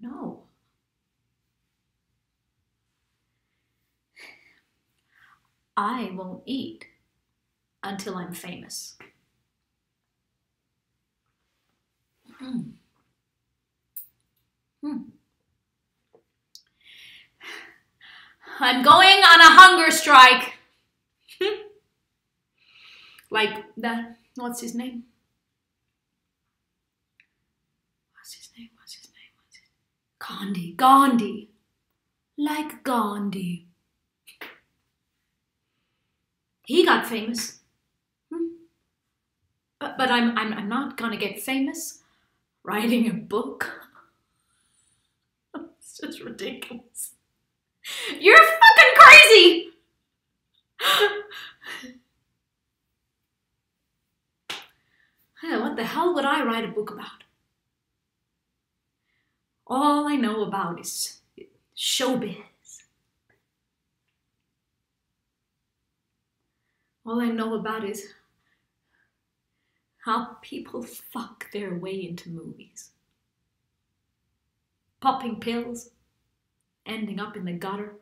No. I won't eat until I'm famous. Hmm. Hmm. I'm going on a hunger strike. like that. What's his name? What's his name? What's his name? Gandhi. Gandhi. Like Gandhi. He got famous. Hmm. But, but I'm, I'm, I'm not gonna get famous writing a book. it's just ridiculous. You're fucking crazy! what the hell would I write a book about? All I know about is showbiz. All I know about is how people fuck their way into movies. Popping pills, ending up in the gutter.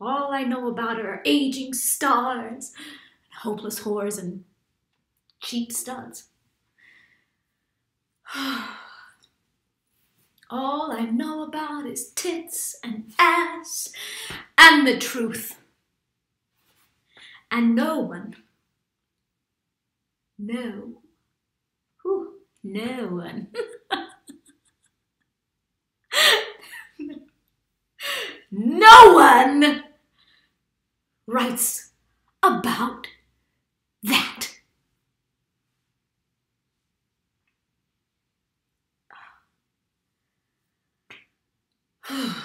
All I know about are aging stars, hopeless whores, and cheap studs. All I know about is tits and ass and the truth. And no one, no, whew, no one, no one writes about that.